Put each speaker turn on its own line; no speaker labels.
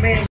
man.